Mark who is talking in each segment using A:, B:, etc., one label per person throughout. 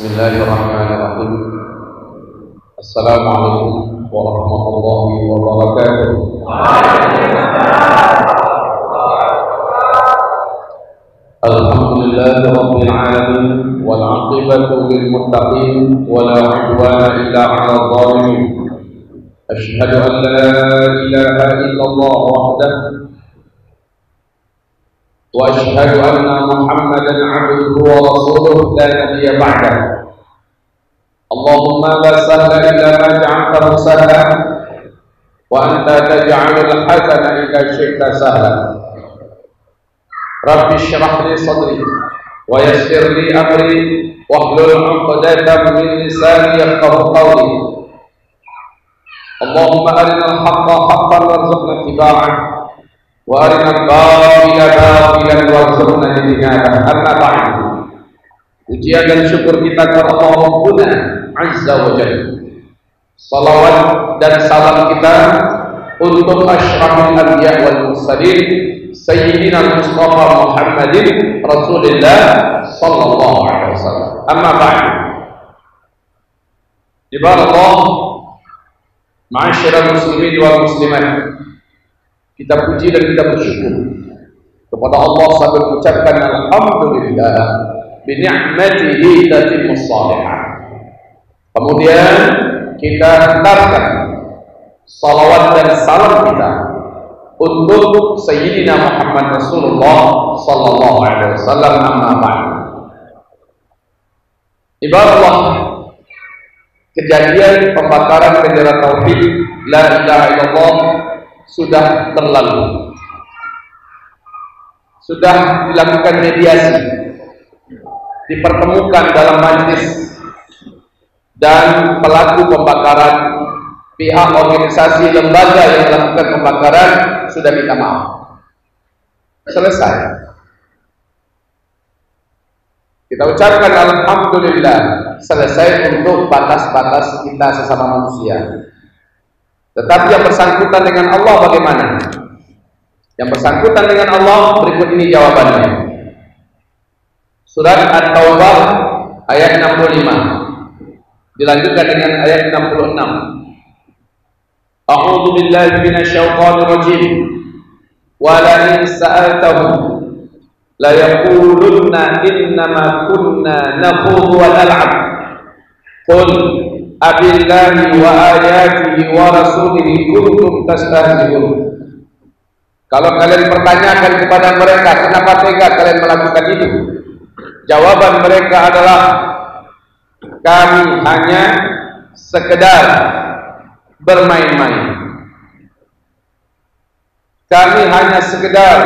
A: بسم الله الرحمن الرحيم. السلام عليكم ورحمة الله وبركاته. الحمد لله رب العالمين والعاقبة للمتقين ولا عدوان إلا على الظالمين. أشهد أن لا إله إلا الله وحده وأشهد أن محمدا عبده ورسوله لا نبي بعده. اللهم لا سهل إلا ما جعلته سهلا وأنت تجعل الحزن إذا شئت سهلا. رب اشرح لي صدري ويسر لي أمري واحلل عقدة من لساني يفقه قولي. اللهم أرنا الحق حقا وارزقنا اتباعه. وارنا الباطل باطلا warzuqna ijtinaba amma ba'd pujian dan syukur kita kepada Allah Rabbuna Azza wa Jalla salawat dan salam kita untuk asyrafil anbiya wal mursalin sayyidina Mustafa Muhammadin Rasulullah sallallahu alaihi wasallam amma ba'd Ibarat Ma'asyiral muslimin wal muslimat kita puji dan kita bersyukur kepada Allah sambil mengucapkan alhamdulillah bi ni'matihi tatimmus salihah. Kemudian kita hentarkan salawat dan salam kita untuk Sayyidina Muhammad Rasulullah sallallahu alaihi wasallam amma ba'd. Ibarat kejadian pembakaran bendera tauhid la ilaha illallah sudah berlalu sudah dilakukan mediasi dipertemukan dalam majlis dan pelaku pembakaran pihak organisasi lembaga yang melakukan pembakaran sudah minta maaf. Selesai. Kita ucapkan Alhamdulillah selesai untuk batas-batas kita sesama manusia tetapi yang bersangkutan dengan Allah bagaimana? Yang bersangkutan dengan Allah berikut ini jawabannya. Surat At-Taubah ayat 65. Dilanjutkan dengan ayat 66. A'udzu billahi minasyaitonir rajim. Wa la in la yaqulunna innama kunna nakhudhu wa nal'ab. Qul abillahi wa ayatihi wa rasulihi kuntum tastahzi'un. Kalau kalian pertanyakan kepada mereka kenapa tega kalian melakukan itu? Jawaban mereka adalah kami hanya sekedar bermain-main. Kami hanya sekedar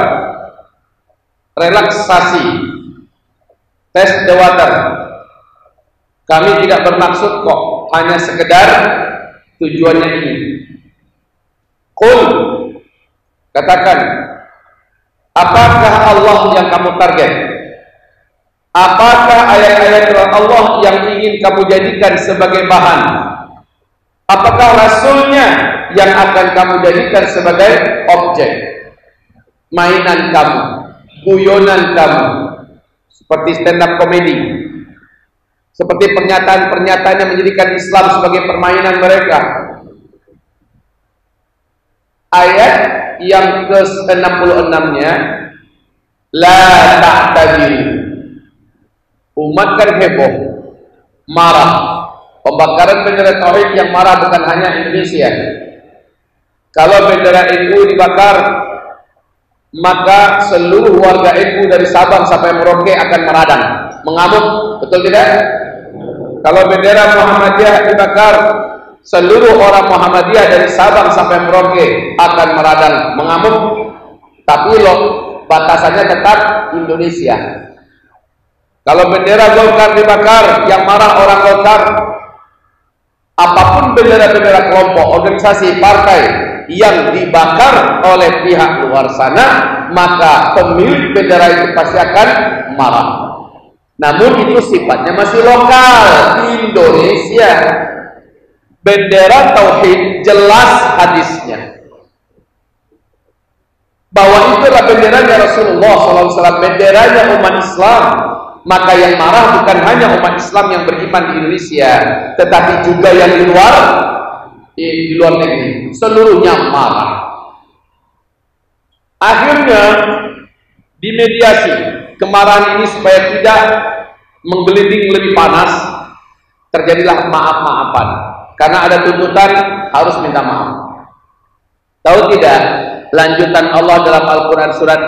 A: relaksasi test the water. Kami tidak bermaksud kok hanya sekedar tujuannya ini. Qul katakan apakah Allah yang kamu target? Apakah ayat-ayat Allah yang ingin kamu jadikan sebagai bahan? Apakah rasulnya yang akan kamu jadikan sebagai objek? Mainan kamu, guyonan kamu, seperti stand up comedy seperti pernyataan-pernyataan yang menjadikan Islam sebagai permainan mereka. Ayat yang ke-66-nya La ta'tadiru Umat kan heboh Marah Pembakaran bendera tauhid yang marah bukan hanya Indonesia Kalau bendera NU dibakar Maka seluruh warga NU dari Sabang sampai Merauke akan meradang Mengamuk, betul tidak? Kalau bendera Muhammadiyah dibakar, seluruh orang Muhammadiyah dari Sabang sampai Merauke akan meradang mengamuk. Tapi loh, batasannya tetap Indonesia. Kalau bendera Golkar dibakar, yang marah orang Golkar, apa pun bendera-bendera kelompok, organisasi, partai yang dibakar oleh pihak luar sana, maka pemilik bendera itu pasti akan marah. Namun itu sifatnya masih lokal di Indonesia. Bendera tauhid jelas hadisnya. Bahwa itulah benderanya Rasulullah SAW, benderanya umat Islam. maka yang marah bukan hanya umat Islam yang beriman di Indonesia, tetapi juga yang di luar di, luar negeri. Seluruhnya marah. Akhirnya dimediasi kemarahan ini supaya tidak menggelinding lebih panas, terjadilah maaf-maafan. Karena ada tuntutan harus minta maaf. Tahu tidak lanjutan Allah dalam Al-Quran surat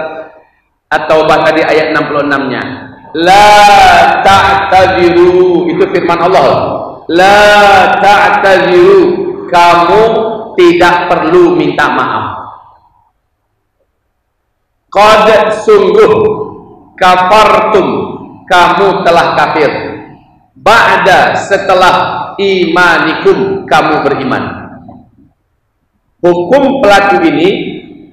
A: At-Taubah tadi ayat 66-nya. La ta'tadiru itu firman Allah. La ta'tadiru kamu tidak perlu minta maaf. Qad sungguh kafartum kamu telah kafir. Ba'da setelah imanikum kamu beriman. Hukum pelaku ini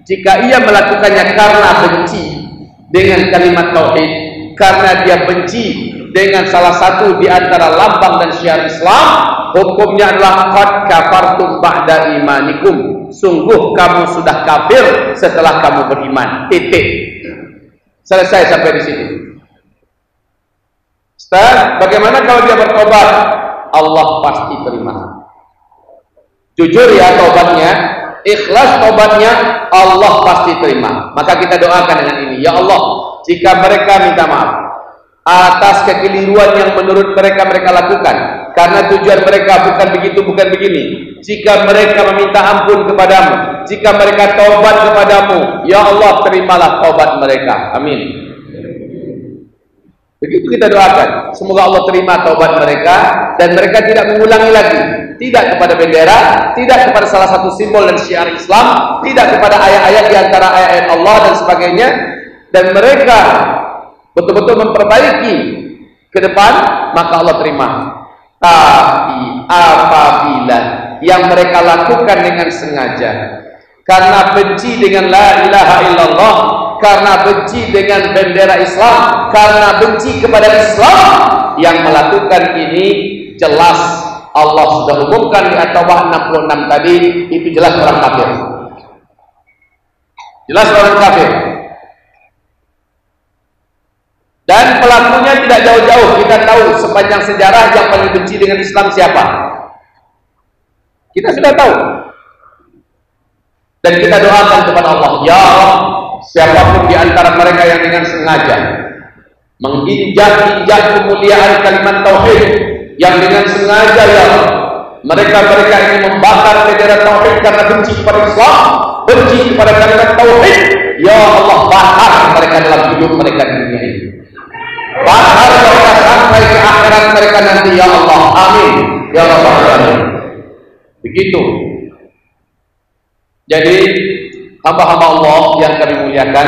A: jika ia melakukannya karena benci dengan kalimat tauhid, karena dia benci dengan salah satu di antara lambang dan syiar Islam, hukumnya adalah qad kafartum ba'da imanikum. Sungguh kamu sudah kafir setelah kamu beriman. Titik. Selesai sampai di sini. Ustaz, bagaimana kalau dia bertobat? Allah pasti terima. Jujur ya tobatnya, ikhlas tobatnya Allah pasti terima. Maka kita doakan dengan ini, ya Allah, jika mereka minta maaf atas kekeliruan yang menurut mereka mereka lakukan, karena tujuan mereka bukan begitu, bukan begini. Jika mereka meminta ampun kepadamu, jika mereka tobat kepadamu, ya Allah terimalah tobat mereka. Amin. Begitu kita doakan. Semoga Allah terima taubat mereka dan mereka tidak mengulangi lagi. Tidak kepada bendera, tidak kepada salah satu simbol dan syiar Islam, tidak kepada ayat-ayat di antara ayat-ayat Allah dan sebagainya. Dan mereka betul-betul memperbaiki ke depan, maka Allah terima. Tapi apabila yang mereka lakukan dengan sengaja karena benci dengan la ilaha illallah karena benci dengan bendera Islam, karena benci kepada Islam yang melakukan ini jelas Allah sudah umumkan di At-Taubah 66 tadi itu jelas orang kafir. Jelas orang kafir. Dan pelakunya tidak jauh-jauh. Kita tahu sepanjang sejarah yang paling benci dengan Islam siapa? Kita sudah tahu. Dan kita doakan kepada Allah, Ya Allah, siapa pun di antara mereka yang dengan sengaja menginjak-injak kemuliaan kalimat tauhid yang dengan sengaja ya mereka-mereka ini membakar bendera tauhid karena benci kepada Islam, benci kepada kalimat tauhid. Ya Allah, bakar mereka dalam hidup mereka di dunia ini. Bakar mereka sampai ke akhirat mereka nanti ya Allah. Amin. Ya Allah. Begitu. Jadi hamba-hamba Allah yang kami muliakan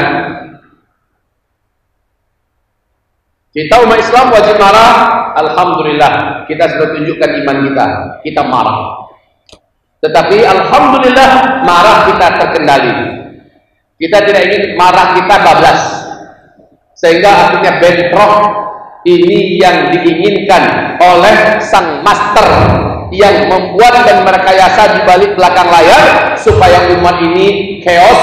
A: kita umat Islam wajib marah Alhamdulillah kita sudah tunjukkan iman kita kita marah tetapi Alhamdulillah marah kita terkendali kita tidak ingin marah kita bablas sehingga akhirnya bentrok ini yang diinginkan oleh sang master yang membuat dan merekayasa di balik belakang layar supaya umat ini chaos,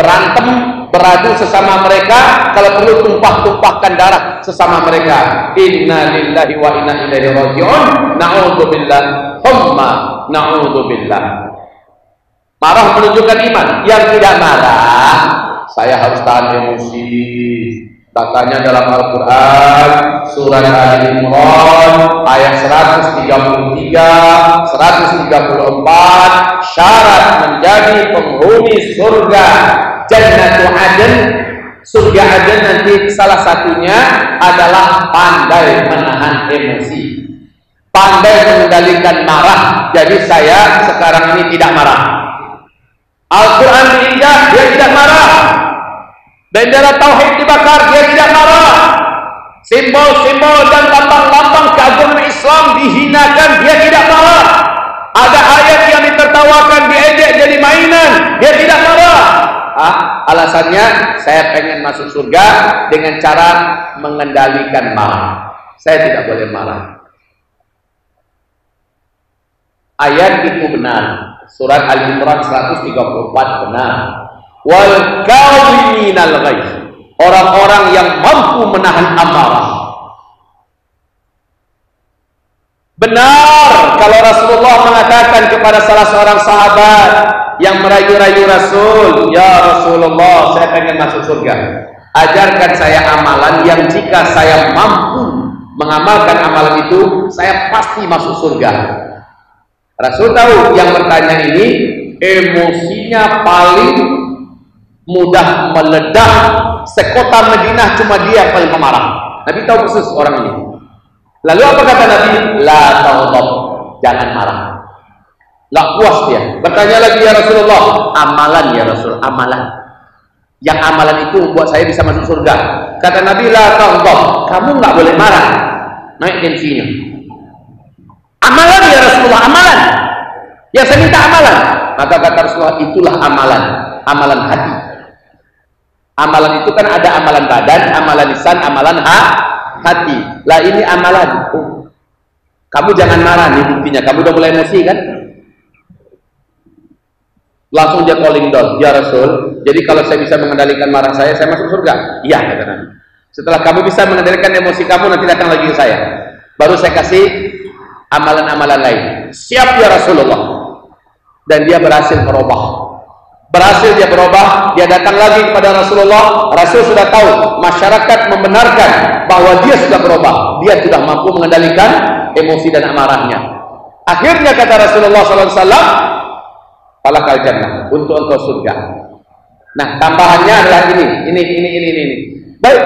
A: berantem, beradu sesama mereka, kalau perlu tumpah-tumpahkan darah sesama mereka. Inna lillahi wa inna ilaihi raji'un. Na'udzubillah. Humma na'udzubillah. Marah menunjukkan iman. Yang tidak marah, saya harus tahan emosi Katanya dalam Al-Quran Surat Ali Imran Ayat 133 134 Syarat menjadi penghuni surga Jannatu Aden Surga Aden nanti salah satunya adalah pandai menahan emosi. Pandai mengendalikan marah. Jadi saya sekarang ini tidak marah. Al-Quran dia tidak marah Bendera tauhid dibakar, dia tidak marah. Simbol-simbol dan lambang-lambang keagungan Islam dihinakan, dia tidak marah. Ada ayat yang ditertawakan, diejek jadi mainan, dia tidak marah. Ah, alasannya saya pengen masuk surga dengan cara mengendalikan marah. Saya tidak boleh marah. Ayat itu benar. Surat Al-Imran 134 benar wal kawiminal orang-orang yang mampu menahan amarah Benar kalau Rasulullah mengatakan kepada salah seorang sahabat yang merayu-rayu Rasul, "Ya Rasulullah, saya ingin masuk surga. Ajarkan saya amalan yang jika saya mampu mengamalkan amalan itu, saya pasti masuk surga." Rasul tahu yang bertanya ini emosinya paling mudah meledak sekota Madinah cuma dia yang paling pemarah. Nabi tahu persis orang ini. Lalu apa kata Nabi? La taghdab, jangan marah. La puas dia. Bertanya lagi ya Rasulullah, amalan ya Rasul, amalan. Yang amalan itu buat saya bisa masuk surga. Kata Nabi, la taghdab, kamu nggak boleh marah. Naik tensinya. Amalan ya Rasulullah, amalan. Yang saya minta amalan. Maka kata Rasulullah, itulah amalan, amalan hati. Amalan itu kan ada amalan badan, amalan lisan, amalan ha, hati. Lah ini amalan. Oh. Kamu jangan marah nih buktinya. Kamu udah mulai emosi kan? Langsung dia calling down. Ya Rasul, jadi kalau saya bisa mengendalikan marah saya, saya masuk surga. Iya kata Nabi. Setelah kamu bisa mengendalikan emosi kamu, nanti datang lagi ke saya. Baru saya kasih amalan-amalan lain. Siap ya Rasulullah. Dan dia berhasil merubah berhasil dia berubah, dia datang lagi kepada Rasulullah. Rasul sudah tahu, masyarakat membenarkan bahwa dia sudah berubah. Dia sudah mampu mengendalikan emosi dan amarahnya. Akhirnya kata Rasulullah SAW, falakal jannah untuk engkau surga. Nah, tambahannya adalah ini, ini, ini, ini, ini. Baik,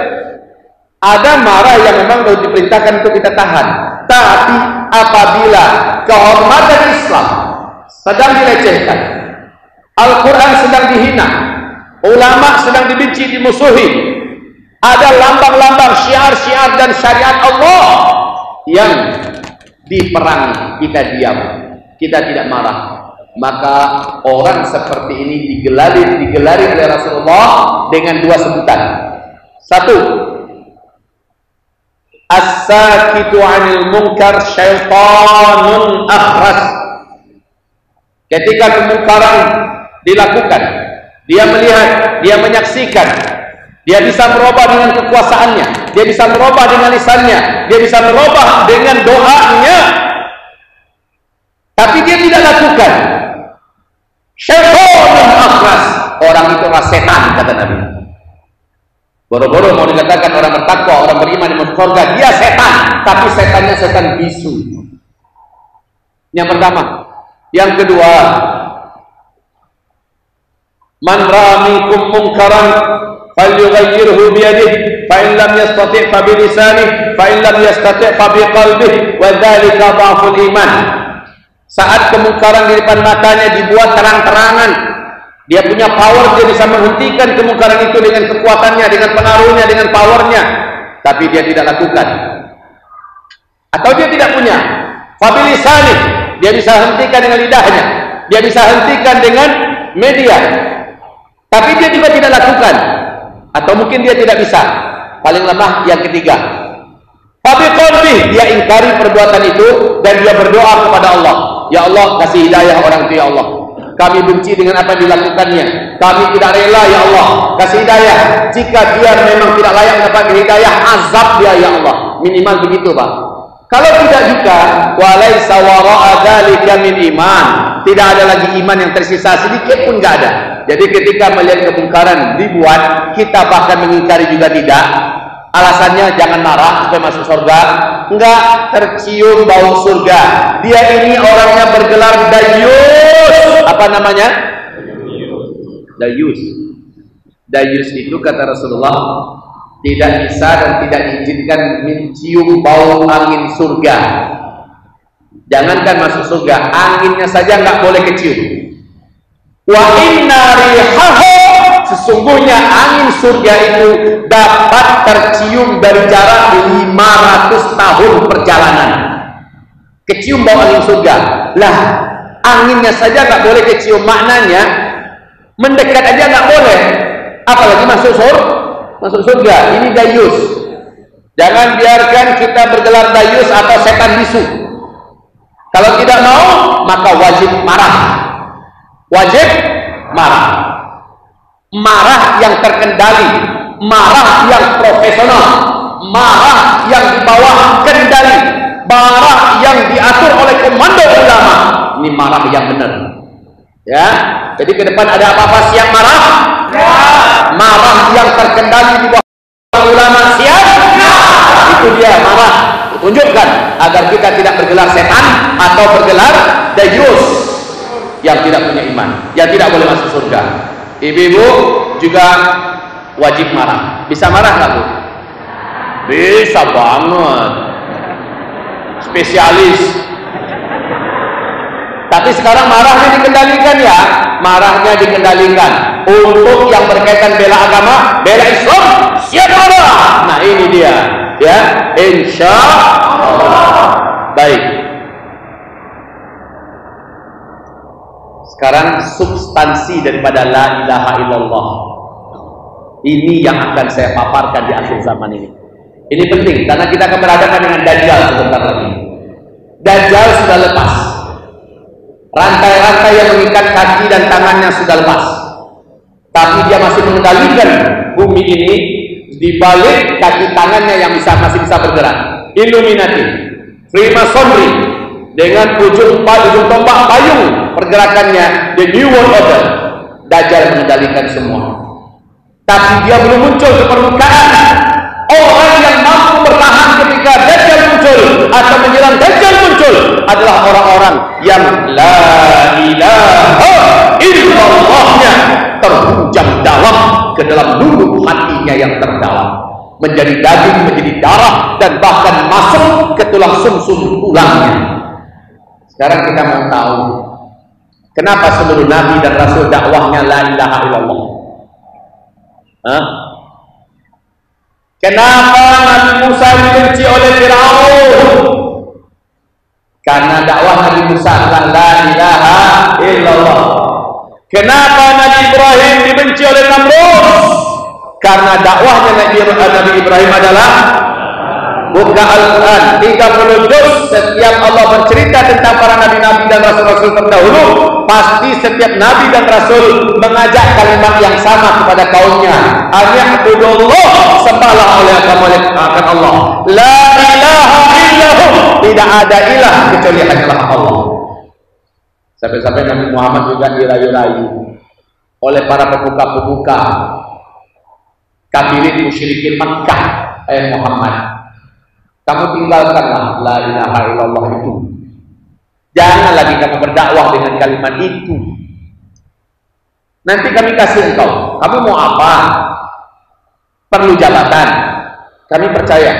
A: ada marah yang memang harus diperintahkan untuk kita tahan. Tapi apabila kehormatan Islam sedang dilecehkan, Al-Quran sedang dihina. Ulama sedang dibenci dimusuhi. Ada lambang-lambang syiar-syiar dan syariat Allah yang diperangi. Kita diam. Kita tidak marah. Maka orang seperti ini digelari digelari oleh Rasulullah dengan dua sebutan. Satu as-sakitu 'anil munkar syaitanun akhras ketika kemungkaran dilakukan. Dia melihat, dia menyaksikan. Dia bisa merubah dengan kekuasaannya, dia bisa merubah dengan lisannya, dia bisa merubah dengan doanya. Tapi dia tidak lakukan. Syaitan akhras. Orang itu adalah setan kata Nabi. Boro-boro mau dikatakan orang bertakwa, orang beriman surga, dia setan, tapi setannya setan bisu. Yang pertama, yang kedua, Man ramikum munkaran falyughayyirhu bi yadihi fa in lam yastati' fa bi lisanihi fa in lam yastati' fa bi qalbihi wa dhaful iman. Saat kemungkaran di depan matanya dibuat terang-terangan, dia punya power dia bisa menghentikan kemungkaran itu dengan kekuatannya, dengan pengaruhnya, dengan powernya, tapi dia tidak lakukan. Atau dia tidak punya. Fabilisani, dia bisa hentikan dengan lidahnya, dia bisa hentikan dengan media, tapi dia juga tidak lakukan atau mungkin dia tidak bisa. Paling lemah yang ketiga. Tapi qalbi dia ingkari perbuatan itu dan dia berdoa kepada Allah. Ya Allah, kasih hidayah orang itu ya Allah. Kami benci dengan apa yang dilakukannya. Kami tidak rela ya Allah. Kasih hidayah. Jika dia memang tidak layak mendapat hidayah, azab dia ya Allah. Minimal begitu, Pak. Kalau tidak juga, walaisa wara'a dzalika min iman. Tidak ada lagi iman yang tersisa sedikit pun enggak ada. Jadi ketika melihat kemungkaran dibuat, kita bahkan mengingkari juga tidak. Alasannya jangan marah supaya masuk surga. Enggak tercium bau surga. Dia ini orangnya bergelar dayus. Apa namanya? Dayus. Dayus itu kata Rasulullah tidak bisa dan tidak diizinkan mencium bau angin surga. Jangankan masuk surga, anginnya saja nggak boleh kecium. Wa inna rihahu sesungguhnya angin surga itu dapat tercium dari jarak 500 tahun perjalanan. Kecium bau angin surga. Lah, anginnya saja nggak boleh kecium. Maknanya mendekat aja nggak boleh. Apalagi masuk surga. Masuk surga. Ini dayus. Jangan biarkan kita bergelar dayus atau setan bisu. Kalau tidak mau, maka wajib marah wajib marah. Marah yang terkendali. Marah yang profesional. Marah yang di bawah kendali. Marah yang diatur oleh komando ulama. Ini marah yang benar. Ya. Jadi ke depan ada apa-apa siap marah? Ya. marah yang terkendali di bawah ulama siap? Ya. itu dia marah. Tunjukkan agar kita tidak bergelar setan atau bergelar dayus yang tidak punya iman yang tidak boleh masuk surga. Ibu-ibu juga wajib marah. Bisa marah nggak bu? bisa banget. Spesialis. Tapi sekarang marahnya dikendalikan ya. Marahnya dikendalikan. Untuk yang berkaitan bela agama bela Islam. Siap marah. Nah ini dia. Ya. Insya Allah. Baik sekarang substansi daripada la ilaha illallah ini yang akan saya paparkan di akhir zaman ini ini penting karena kita akan berhadapan dengan Dajjal sebentar lagi. Dajjal sudah lepas. Rantai-rantai yang mengikat kaki dan tangannya sudah lepas. Tapi dia masih mengendalikan bumi ini di balik kaki tangannya yang bisa masih bisa bergerak. Illuminati, Freemasonry dengan ujung ujung tombak payung pergerakannya the New World Order. Dajjal mengendalikan semua. Tapi dia belum muncul ke permukaan Orang yang mampu bertahan ketika Dajjal muncul atau menyerang Dajjal muncul adalah orang-orang yang la ilaha illallahnya terhujam dalam ke dalam lubuk hatinya yang terdalam menjadi daging, menjadi darah dan bahkan masuk ke tulang sumsum tulangnya. Sekarang kita mau tahu kenapa seluruh nabi dan rasul dakwahnya la ilaha illallah. Hah? Kenapa Nabi Musa dibenci oleh Firaun? Karena dakwah Nabi Musa adalah la ilaha illallah. Kenapa Nabi Ibrahim dibenci oleh Namrud? Karena dakwahnya Nabi Ibrahim adalah buka Al-Quran. 30 juz setiap Allah bercerita tentang para nabi-nabi dan rasul-rasul terdahulu pasti setiap nabi dan rasul mengajak kalimat yang sama kepada kaumnya. Hanya abudullah sembahlah oleh kamu akan Allah. La ilaha illahu tidak ada ilah kecuali hanyalah Allah. Sampai-sampai Nabi Muhammad juga dirayu-rayu oleh para pemuka-pemuka kafirin musyrikin Makkah eh Muhammad kamu tinggalkanlah la ilaha illallah itu. Jangan lagi kamu berdakwah dengan kalimat itu. Nanti kami kasih engkau. Kamu mau apa? Perlu jabatan. Kami percaya.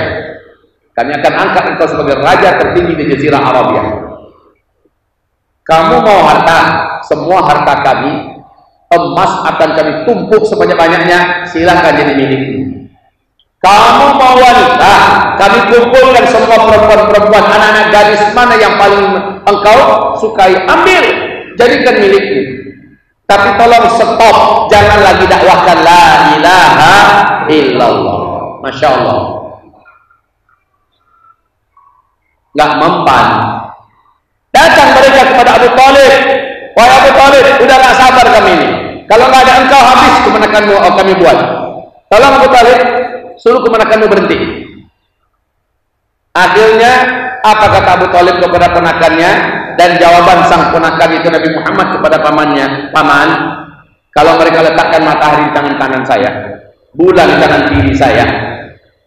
A: Kami akan angkat engkau sebagai raja tertinggi di Jazirah Arabia. Kamu mau harta, semua harta kami, emas akan kami tumpuk sebanyak-banyaknya, silakan jadi milikmu. Kamu mau wanita, kami kumpulkan semua perempuan-perempuan, anak-anak gadis mana yang paling engkau sukai, ambil, jadikan milikmu. Tapi tolong stop, jangan lagi dakwahkan la ilaha illallah. Masya Allah. Gak mempan. Datang mereka kepada Abu Talib. Wahai Abu Talib, udah gak sabar kami ini. Kalau nggak ada engkau habis kemenakanmu oh, kami buat. Tolong Abu Talib, suruh ke mana kamu berhenti? Akhirnya apa kata Abu Talib kepada ponakannya? Dan jawaban sang ponakan itu Nabi Muhammad kepada pamannya paman kalau mereka letakkan matahari di tangan kanan saya bulan di tangan kiri saya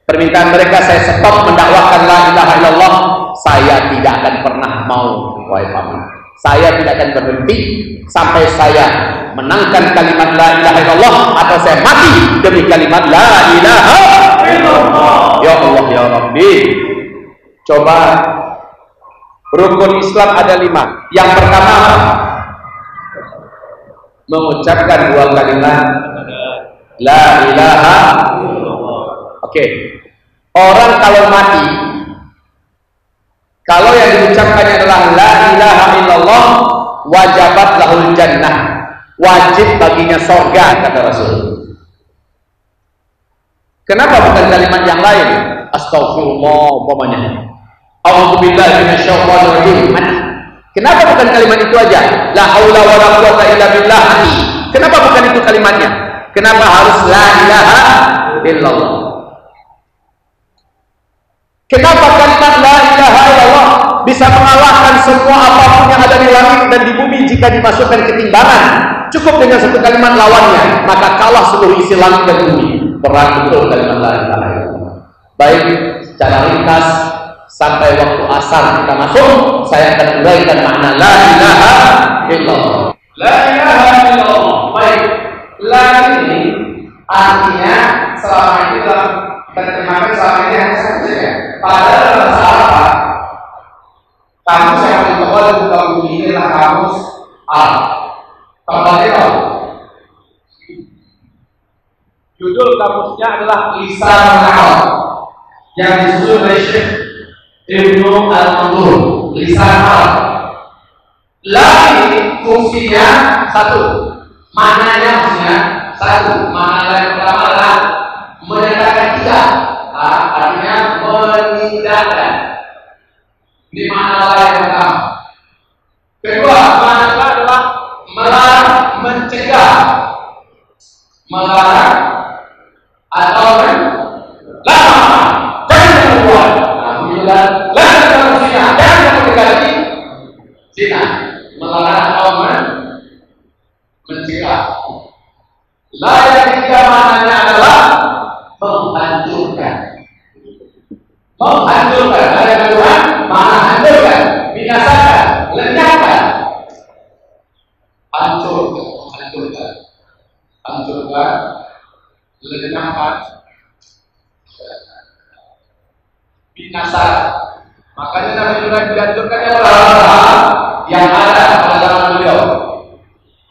A: permintaan mereka saya stop mendakwahkan la ilaha illallah saya tidak akan pernah mau wahai paman saya tidak akan berhenti sampai saya menangkan kalimat la ilaha illallah atau saya mati demi kalimat la ilaha illallah. Ya Allah ya Rabbi. Coba rukun Islam ada lima. Yang pertama mengucapkan dua kalimat la ilaha oke. Okay. orang kalau mati kalau yang diucapkannya adalah la ilaha illallah wajabat lahul jannah wajib baginya sorga kata Rasul kenapa bukan kalimat yang lain astagfirullah umpamanya Alhamdulillah minasyaitonir Kenapa bukan kalimat itu aja? La haula wala quwata illa billah. Kenapa bukan itu kalimatnya? Kenapa harus la ilaha illallah? Kenapa kalimat la bisa mengalahkan semua apa pun yang ada di langit dan di bumi jika dimasukkan ketimbangan. Cukup dengan satu kalimat lawannya, maka kalah seluruh isi langit dan bumi. Berat betul kalimat la ilaha illallah. Baik, secara ringkas sampai waktu asar kita masuk, saya akan uraikan makna la ilaha illallah. La ilaha illallah. Baik, la ini artinya selama ini dalam terjemahan selama ini hanya saja. Padahal dalam bahasa kamus yang paling tebal di muka bumi ini adalah kamus Arab. Tebalnya tahu? Judul kamusnya adalah Lisan Arab yang disusun oleh Syekh Ibnu Al-Mandur. Lisan Arab. La ini fungsinya satu, maknanya maksudnya satu. Makna yang pertama adalah menyatakan tidak, artinya menindakkan ini makna yang pertama. Kedua, makna adalah melarang, mencegah, melarang atau melarang. Jangan berbuat. Alhamdulillah. Larang dalam zina. Jangan mendekati zina. Melarang atau mencegah. La yang ketiga maknanya adalah menghancurkan. Menghancurkan. Ada kedua, mana hancurkan, binasakan, lenyapkan. Hancurkan, hancurkan, hancurkan, lenyapkan, binasakan. Makanya Nabi Ibrahim dihancurkan yang yang ada pada zaman beliau.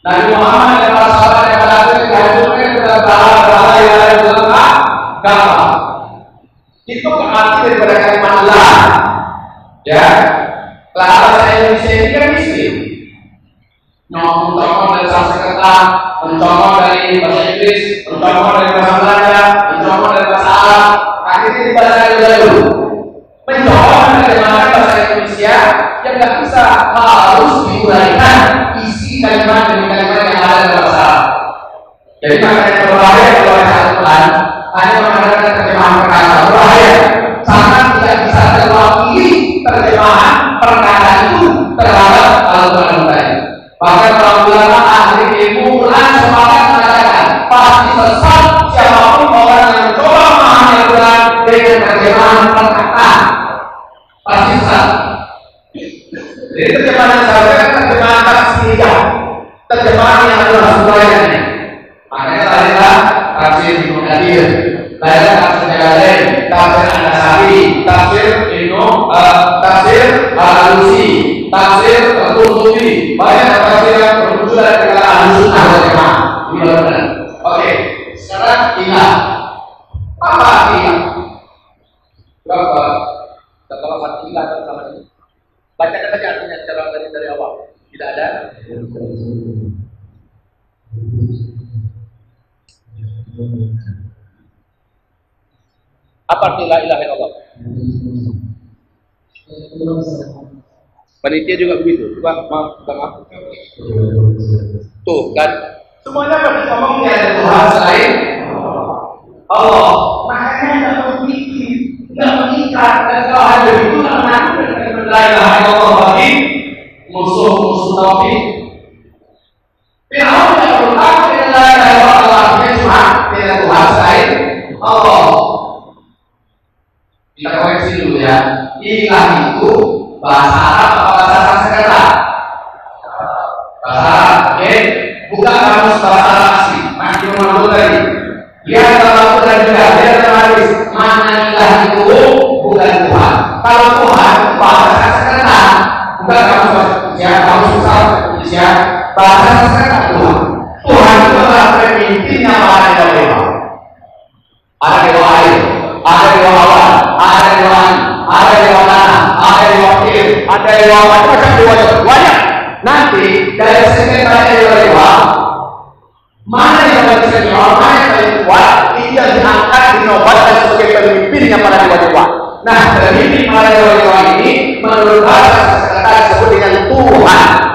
A: Nabi Muhammad dan para sahabat yang ada dihancurkan dalam bahasa yang ada dalam agama. Itu arti daripada kalimat la ya bahasa Indonesia ini kan misi mencontoh dari bahasa kata mencontoh dari bahasa Inggris mencontoh dari bahasa Belanda mencontoh dari bahasa Arab akhirnya dibaca dulu mencoba menerjemahkan bahasa Indonesia yang nggak bisa harus diuraikan isi kalimat demi kalimat yang ada dalam bahasa Arab jadi makanya berbahaya kalau baca Al-Quran hanya mengandalkan terjemahan perkata berbahaya sangat tidak bisa terwakili terjemahan perkara itu terhadap Al-Quran tadi. Bahkan para ulama ahli ilmu Quran sepakat mengatakan pasti sesat siapa pun orang yang mencoba memahami Al-Quran dengan terjemahan perkata pasti sesat. Jadi terjemahan saya kan terjemahan tafsiriyah, terjemahan yang adalah semuanya. Makanya tadilah tafsir Ibnu Katsir, tadilah tafsir Jalalain, tafsir An-Nasafi, tafsir Ibnu tafsir Al-Alusi, tafsir Al-Qurtubi, banyak tafsir yang bermunculan dari kata Al-Sunnah wal Jamaah. Ini benar. Oke, sekarang ilah. Apa ilah? Berapa? Kalau arti ilah sama ini. Bacakan saja artinya secara dari dari awal. Tidak ada. Apa arti la ilaha illallah? Panitia juga begitu. Coba maaf, maaf. Tuh kan, semuanya pasti ngomong ya ada Tuhan selain Allah. Makanya nggak berpikir, nggak mengikat, dan kalau ada itu nggak mengaku dengan la ilaha illallah bagi musuh-musuh tauhid. Fir'aun tidak bertakwa dengan la ilaha illallah cuma tidak Tuhan selain Allah. Kita koreksi dulu ya. Ilah itu bahasa Arab atau bahasa Sanskerta? Bahasa Arab, oke? Bukan kamus bahasa Arab asli. Masih dulu tadi. Dia terlalu dan juga dia terlalu mana ilah itu bukan Tuhan. Kalau Tuhan bahasa Sanskerta, bukan kamus bahasa Indonesia, kamus besar Indonesia, bahasa Sanskerta Tuhan. Tuhan itu adalah pemimpin yang ada di dewa. Ada dewa air, ada dewa awan, ada dewa angin, ada dewa tanah, ada dewa kir, ada dewa macam-macam dewa banyak. Nanti dari sekian banyak dewa-dewa, mana yang paling senior, mana yang paling kuat, dia diangkat dinobatkan sebagai pemimpinnya para dewa-dewa. Nah, pemimpin para dewa-dewa ini menurut bahasa kata disebut dengan Tuhan.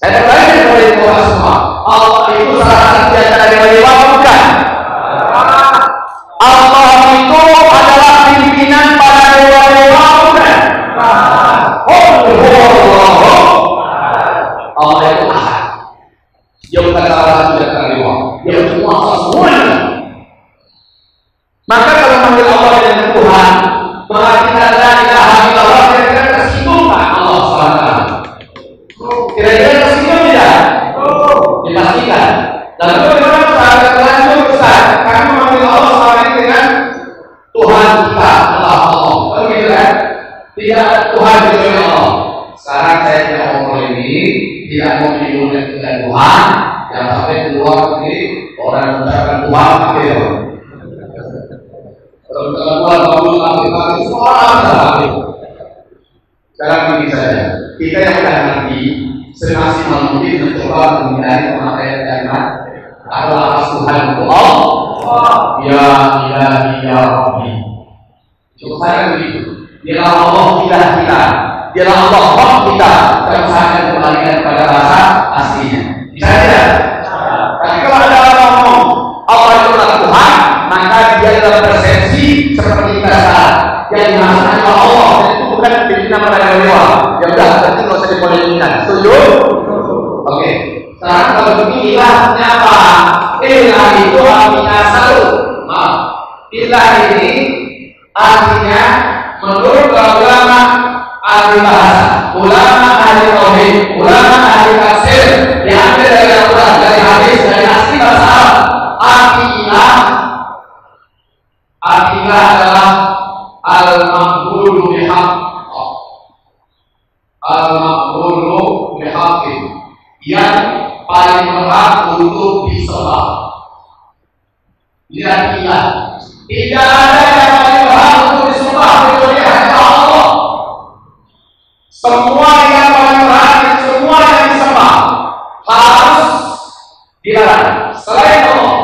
A: Saya terbalik kepada itu semua. Allah itu salah satu di antara dewa bukan. Allah itu adalah pimpinan para dewa dewa bukan. Oh, Tuhan, yang sampai keluar ini orang mengucapkan Tuhan, gitu. Kalau kita keluar bangun lagi lagi semua lagi. Sekarang begini saja, kita yang sudah ngerti semaksimal mungkin mencoba menghindari pemakaian kalimat adalah untuk Allah. Ya ilahi ya Rabbi. Cukup saya begitu. Dia Allah tidak kita. Dia Allah Rob kita. Kita usahakan kembalikan kepada bahasa aslinya. Tidak? Tapi kalau ada orang ngomong Allah itu adalah Tuhan, maka dia adalah persepsi seperti kita sekarang. Yang dimaksudkan Allah itu bukan pimpinan pada dewa. Ya udah, berarti nggak usah dipolemikkan. Setuju? Oke. Sekarang kalau begini ilahnya apa? Ilah itu artinya satu. Maaf. Ilah ini artinya menurut ulama ahli ulama ahli tauhid, ulama ahli tafsir, dari Al-Quran, dari adalah al-maqbulu bihaq. Al-maqbulu. Yang paling berhak untuk disembah. Lihat ilah. Tidak ada yang paling berhak untuk disembah kecuali hanya Allah. Semua yang paling berhak dan semua yang disembah harus dilarang. Selain Allah,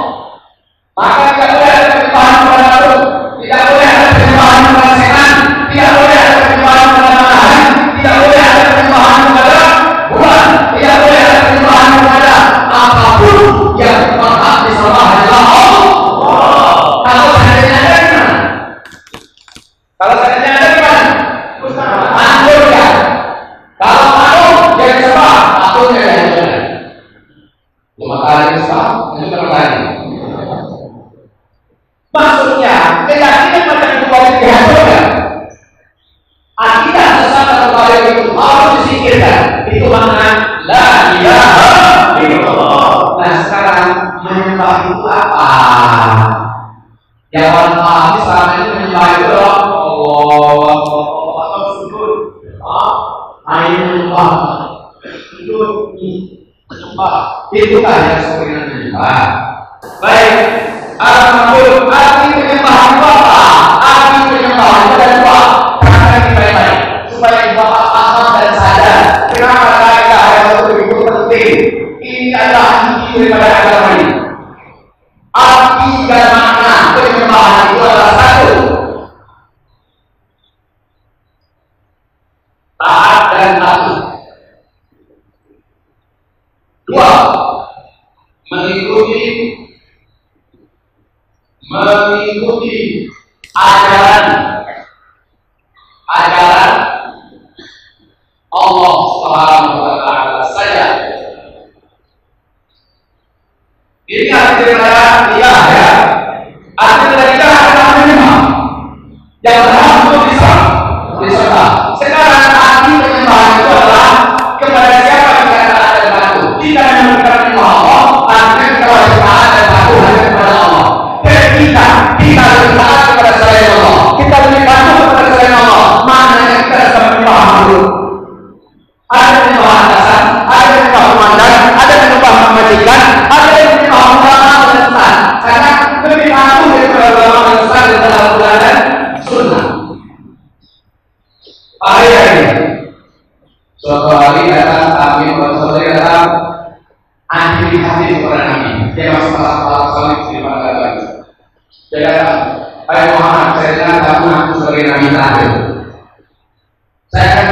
A: maka tidak boleh ada penyembahan kepada makhluk, tidak boleh ada penyembahan kepada setan, tidak boleh ada penyembahan kepada matahari, tidak boleh ada penyembahan kepada bulan, tidak boleh ada penyembahan kepada apa pun yang berhak disembah adalah Allah. Kalau seandainya ada gimana? Kalau seandainya ada gimana? Makhluk ya. Kalau makhluk yang disembah, makhluknya yang disembah. Cuma kalian disembah, itu kan kalian. Maksudnya, keyakinan macam itu boleh dihancurkan. Akidah sesat atau kalian itu harus disingkirkan. Itu makna la ilaha illallah. Nah sekarang menyembah itu apa? Yang orang pahami selama ini menyembah itu adalah Allah atau sujud. Ayo menyembah, sujud, menyembah. Kan yang sebenarnya menyembah. Baik, Al-Mahmud, arti penyembahan itu apa? Arti penyembahan ada dua. Perhatikan baik-baik. Supaya Bapak paham dan sadar. Kenapa kaidah yang itu begitu penting? Ini adalah inti daripada agama ini. Arti dan makna penyembahan itu adalah satu. Taat dan patuh. Dua, mengikuti mengikuti ajaran ajaran Allah Subhanahu wa taala saja. Ini arti daripada ilah ya. Arti daripada ilah adalah menyembah. Datang kami, hari datang anjing hati kepada Nabi. Dia salah salah di mana lagi. Dia datang, saya dengar kamu aku sebagai Nabi. Saya akan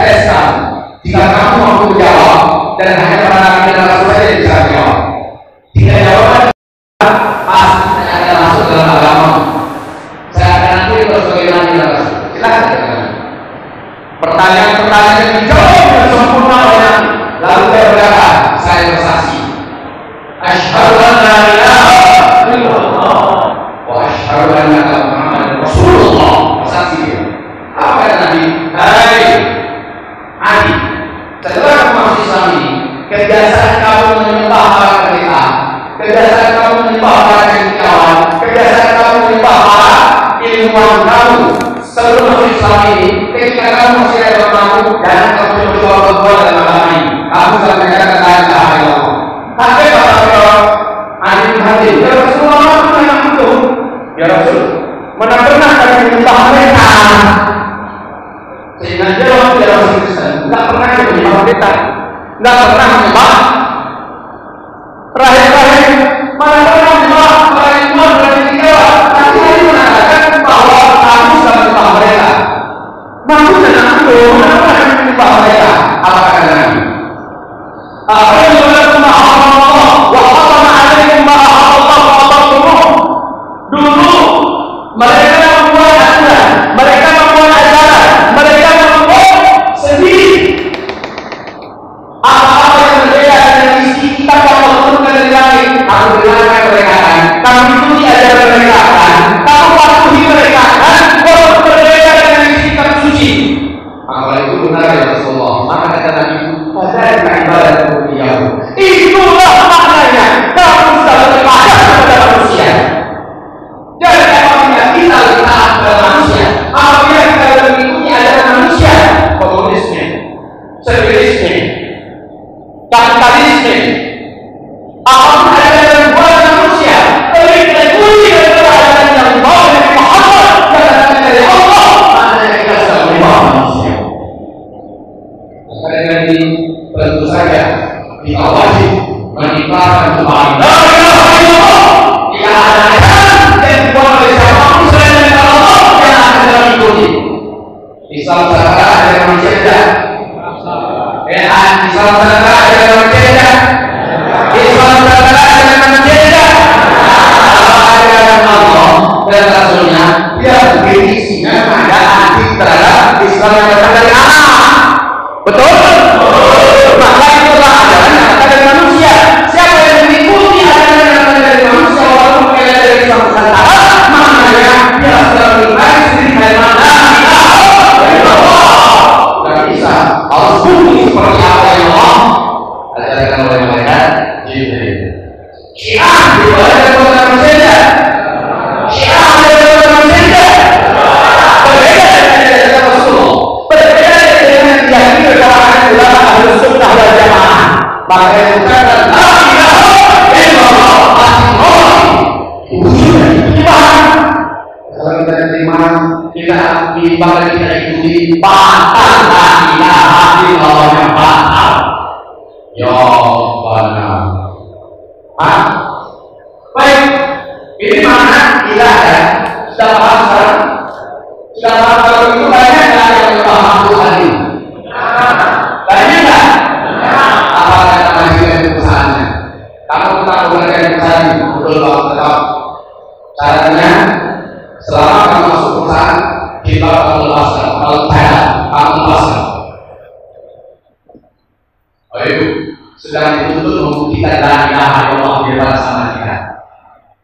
A: sedang dituntut membuktikan la ilaha illallah di dalam sama kita.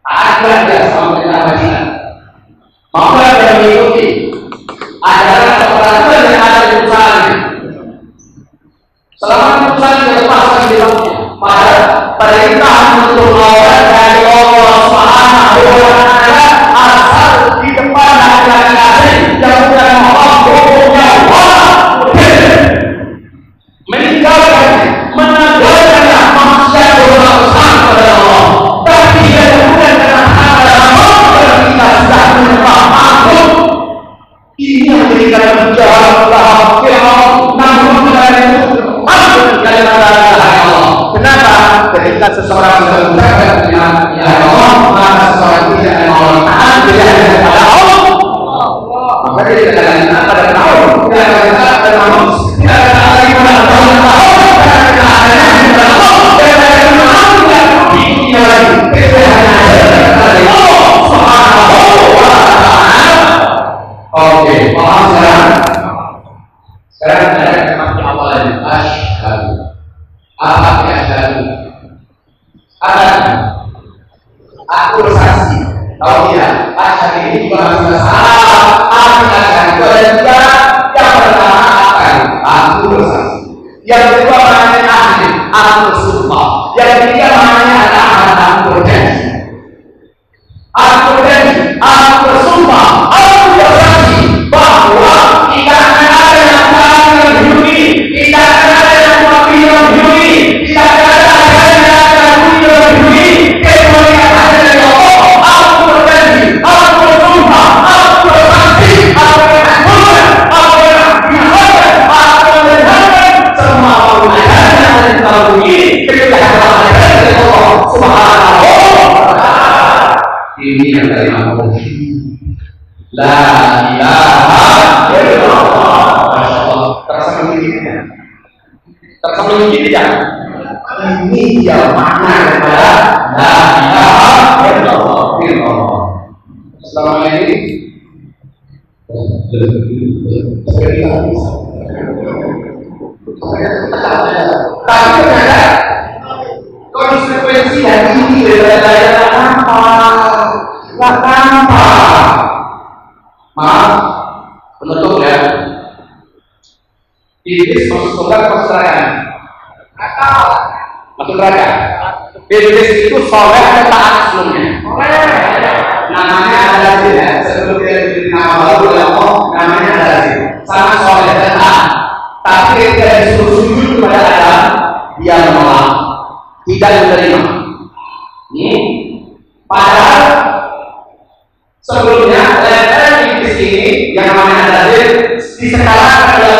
A: Ada dia sama kita majikan. Maka ada mengikuti adalah peraturan yang ada di perusahaan. Selama perusahaan yang lepaskan di pada perintah untuk melawan dari Allah Subhanahu wa Taala asal di depan ada তারা bersaksi. Kalau iya, tidak akan ini juga bersalah akan akan dan juga yang pertama akan aku bersaksi. Yang kedua maknanya ahli aku bersumpah. Yang ketiga maknanya adalah aku berjanji. Aku berjanji aku memuji. Ini yang dari Allah. La Masuk neraka. Iblis itu soleh atau taat sebelumnya? Namanya adalah ya. Sebelum dia diberi nama baru Allah, namanya adalah Sangat soleh dan taat. Tapi ketika disuruh sujud kepada Adam, dia menolak, tidak menerima. Ini padahal sebelumnya level iblis ini yang namanya Adil disekarang adalah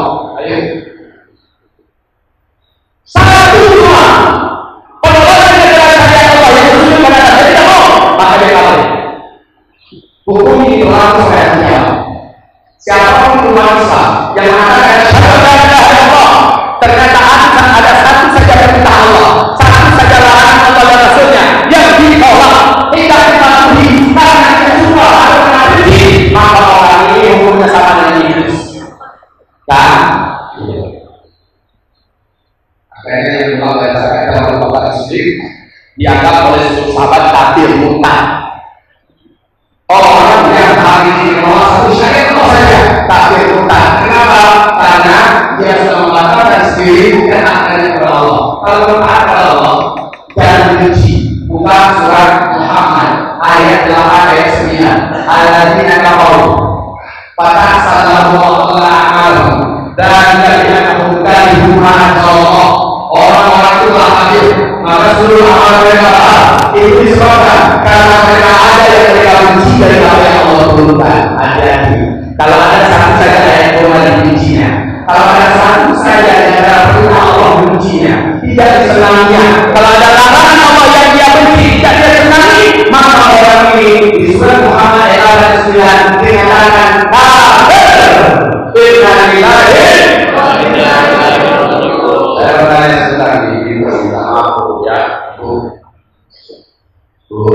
A: Kan? Akhirnya yang Allah bacakan dalam Bapak Muslim dianggap oleh seluruh sahabat kafir murtad. Orang yang hari ini menolak satu syariat Allah saja kafir murtad. Kenapa? Karena dia sudah mengatakan sendiri bukan akhirnya kepada Allah. Kalau bertaat kepada Allah jangan benci. Bukan surat Muhammad ayat 8 ayat 9. Alladzina kafaru Amal dan anak bukan hubungan Allah. Orang-orang itu seluruh amal mereka itu disebabkan karena mereka ada yang mereka dari yang Allah kalau ada satu saja yang bencinya kalau ada satu saja yang ada perintah Allah tidak disenanginya kalau ada larangan Allah yang dia benci tidak dia senangi maka orang ini di surat Muhammad ayat 9 dikatakan kafir raji'un. Saya bertanya sebentar ibu minta bu ya, bu. Bu,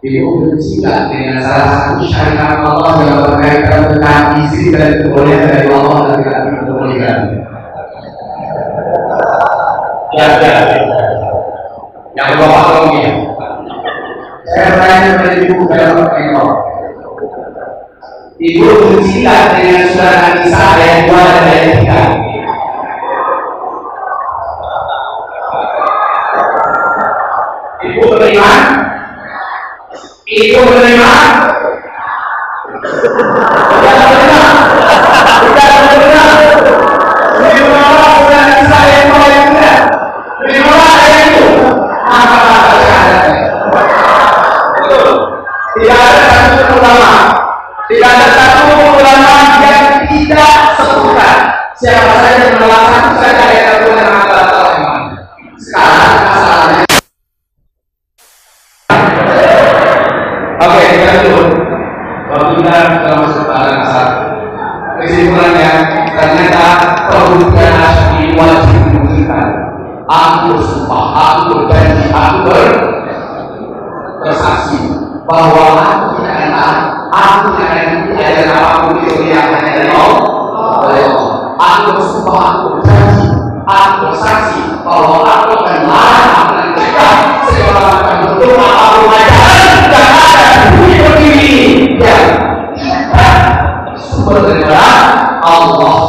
A: ibu nggak dengan salah satu syariat Allah yang berkaitan dengan isi dan kebolehan dari Allah dan tidak diperbolehkan? Ya, ya. Yang bapak ya. Bertanya kepada ibu dalam pertanyaan Ibu bercinta dengan surat An-Nisa ayat 2 dan ayat 3. Ibu beriman? Ibu beriman? Tidak ada satu ulama tidak ada satu ulama yang tidak sebutkan siapa saja yang menolak satu saja ayat Al-Quran yang adalah salah iman. Sekarang masalahnya. Oke, kita dulu. Waktu kita sudah masuk pada asal. Kesimpulannya, ternyata asyik wajib membuktikan. Aku bersumpah, aku berjanji, aku ber bahwa aku tidak akan aku tidak akan itu hanya dari Allah. Aku bersumpah, aku berjanji, aku bersaksi bahwa aku akan melarang aku akan mencegah segala bentuk apa pun yang ada di yang tidak sumber daripada Allah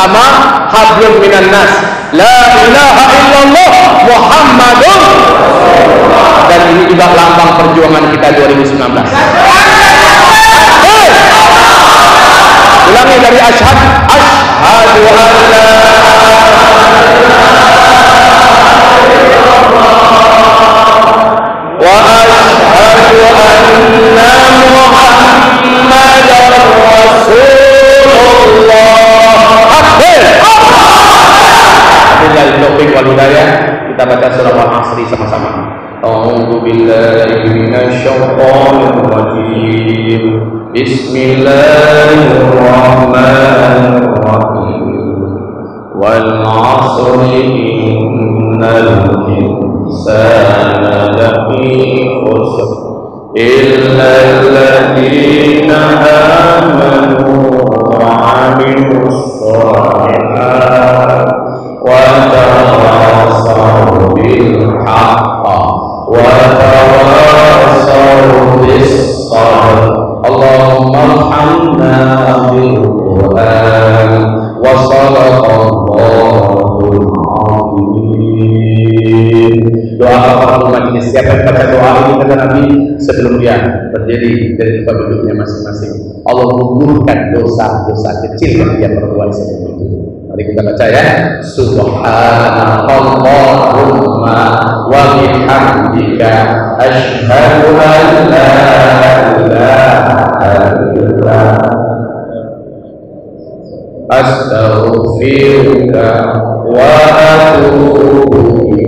A: كما حبل من الناس بالله من الشيطان الرجيم. بسم الله الرحمن الرحيم. والعصر إن الإنسان لفي خسر. إلا الذين آمنوا وعملوا الصالحات وتواصوا بالحق. Umat ini siapa baca doa ini kata Nabi sebelum dia berdiri dari tempat duduknya masing-masing. Allah menggugurkan dosa-dosa kecil yang dia perbuat sebelum itu. Mari kita baca ya. Subhanallahumma wa bihamdika asyhadu an la ilaha illa astaghfiruka wa atubu